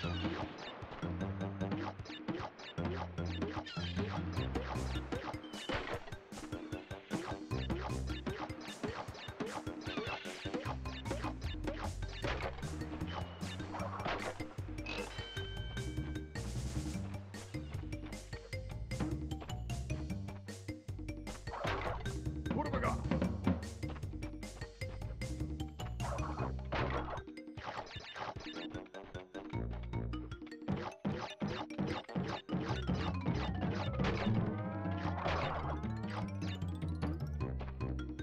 这样就好。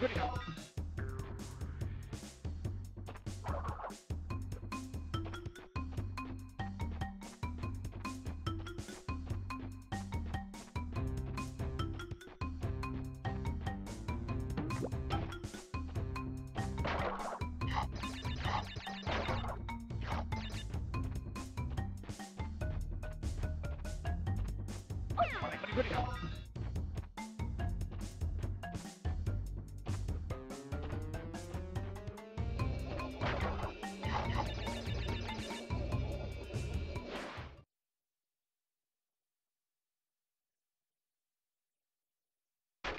good enough. Good enough.